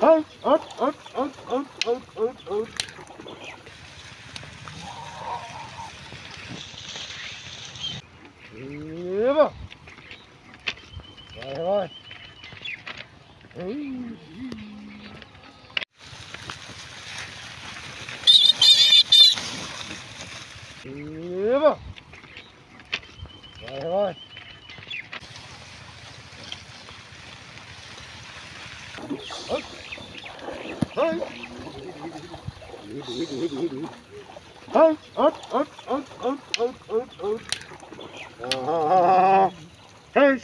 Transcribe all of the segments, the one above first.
ơi ớt ớt ớt ớt ớt ớt ớt Yếm à Rồi thôi Yếm à Rồi thôi Hoi. Hoi. op, Hop, hop, hop, hop, hop, hop, hop. Ah, hey.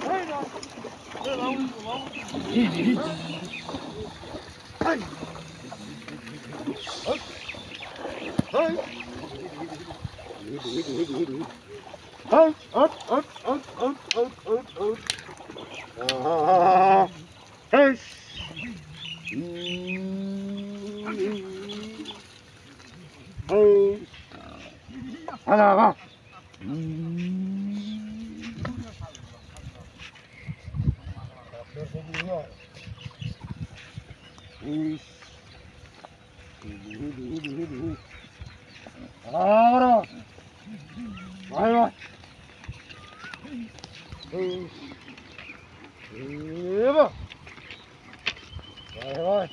Hey. Hey. Out, out, out, out, out, out, out, out. Ah, hey. Hey. Hala, va. Ahora. Eba. Vai, vai.